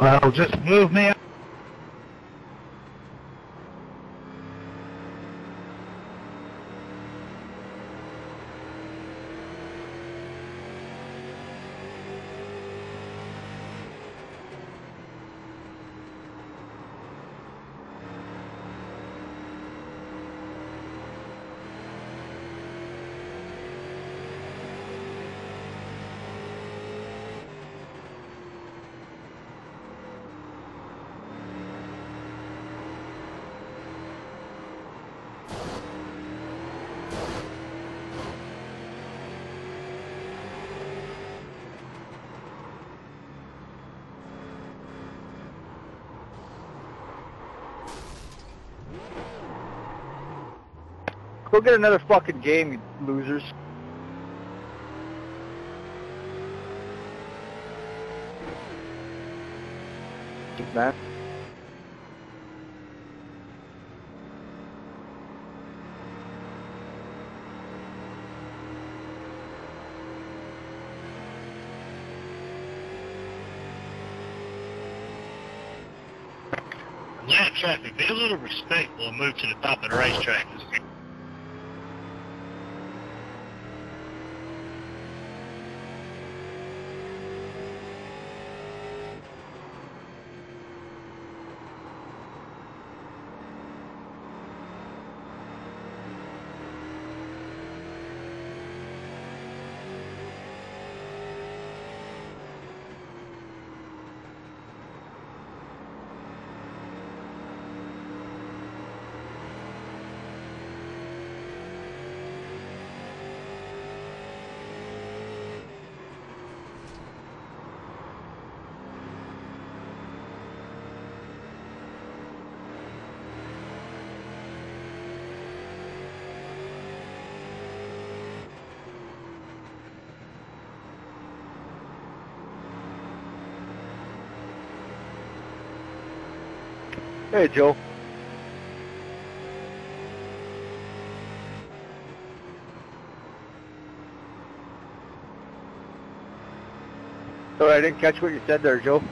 Well, just move me. Go get another fucking game, you losers. Man. Land traffic, be a little respectful and move to the top of the racetrack. Hey, Joe. Sorry, I didn't catch what you said there, Joe.